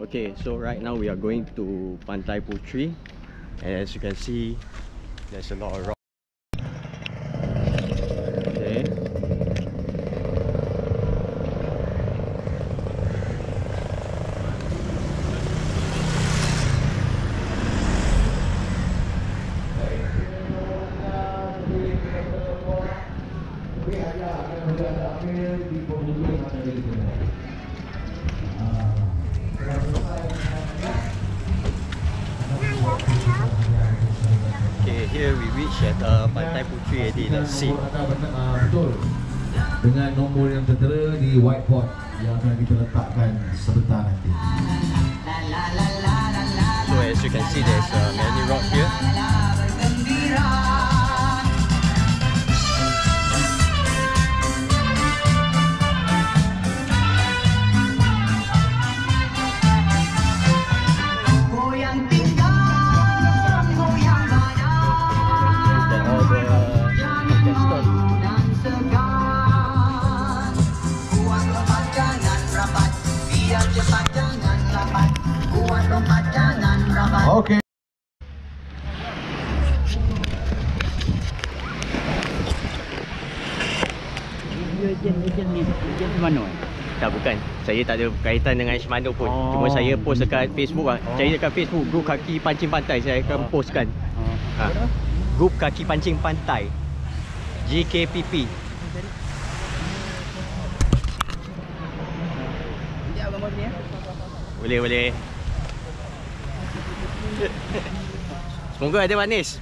Okay, so right now we are going to Pantai Putri and as you can see there's a lot of rock. Okay. Okay, here we reach at uh, Pantai Putri already. Let's see. Betul. Dengan nombor yang tertera di whiteboard yang akan kita letakkan sebentar nanti. So as you can see there's uh, Kuat lompat jangan rapat Okey. Tak bukan. Saya tak ada kaitan dengan Shimano pun. Oh. Cuma saya post dekat Facebook ah. Oh. Cari dekat Facebook grup kaki pancing pantai saya akan Oh. postkan. Oh. Ha. Grup kaki pancing pantai. GKPP. Boleh boleh. Semoga ada manis.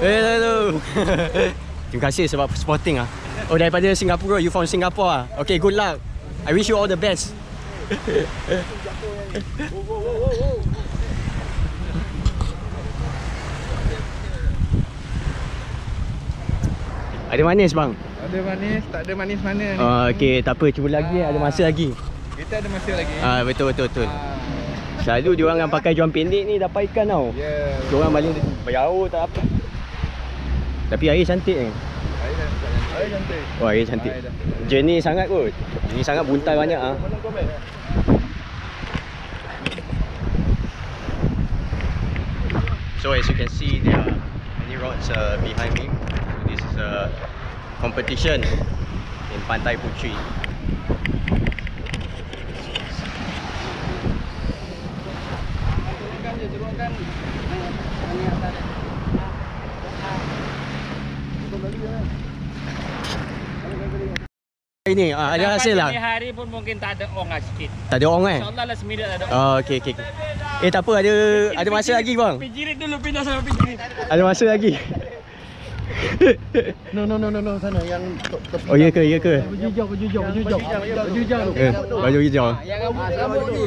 Eh, hello. Terima kasih sebab supporting ah. Oh daripada Singapura, you from Singapore ah. Okay, good luck. I wish you all the best. Ada manis bang? Ada manis, tak ada manis mana ni. Oh, okay, tak apa. Cuba lagi, ada masa lagi. Kita ada masa lagi. Ah, betul betul betul. Ah, Selalu diorang yang pakai juan pendek ni dapat ikan tau. Ya. Diorang baling jauh tak apa. Tapi air cantik ni. Air cantik. Air cantik. Oh, air cantik. Air cantik. Jernih sangat kot. Ini sangat buntai banyak ah. So as you can see, there are many rods uh, behind me. So this is a competition in Pantai Putri. Ini ah, ada hasil lah. Hari pun mungkin tak ada ong lah sikit. Tak ada orang eh? InsyaAllah last minute ada ong. Oh, okey okey. okey. Eh tak apa ada ada masa lagi bang. Pijirit dulu pindah sama pijirit. Ada masa lagi. No no no no no sana yang Oh ya ke ya ke? baju hijau baju hijau baju hijau baju hijau tu. Eh, baju hijau. Rambut tu.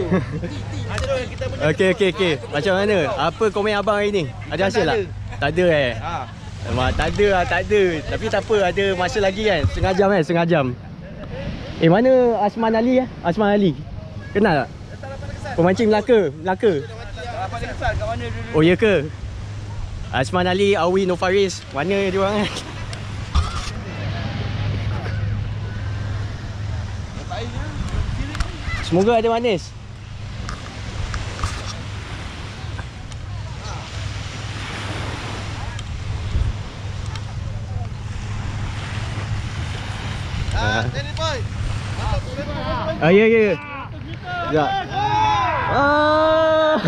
Okey okey okey. Macam mana? Apa komen abang hari ni? Ada hasil tak? Tak ada eh. Ha. Memang tak ada lah, tak ada. Tapi tak apa, ada masa lagi kan. Setengah jam kan, setengah jam. Eh mana Asman Ali eh? Asman Ali. Kenal tak? Pemancing Melaka, Melaka. Oh ya ke? Asman Ali, Awi, Nofaris. Mana dia orang kan? Semoga ada manis. Ah, Danny boy. Ah ya ya. Ya. Ah.